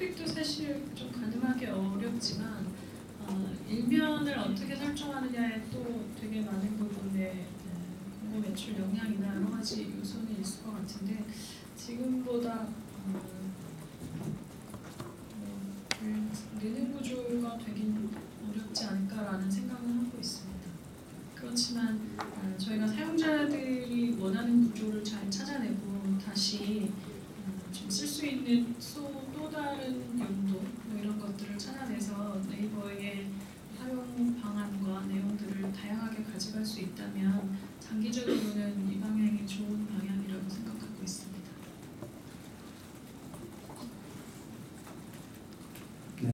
클릭도 사실 좀 가늠하기 어렵지만 어, 일면을 어떻게 설정하느냐에 또 되게 많은 부분에 어, 공고 매출 영향이나 여러 가지 요소는 있을 것 같은데 지금보다 어, 어, 음, 예능 구조가 되긴 어렵지 않을까라는 생각을 하고 있습니다. 그렇지만 어, 저희가 사용자들이 원하는 구조를 잘 찾아내고 다시 좀 쓸 수 있는 또 다른 용도 뭐 이런 것들을 찾아내서 네이버의 활용 방안과 내용들을 다양하게 가져갈 수 있다면 장기적인